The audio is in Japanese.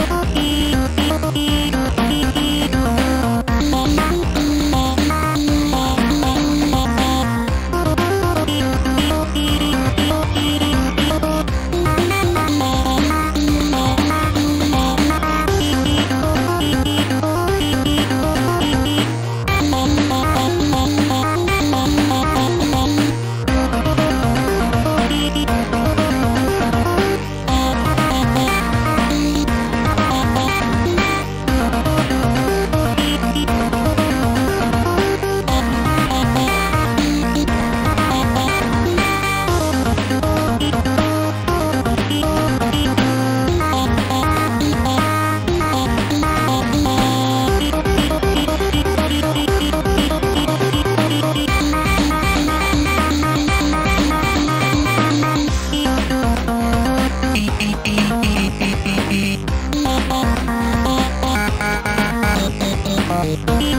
よい Bye.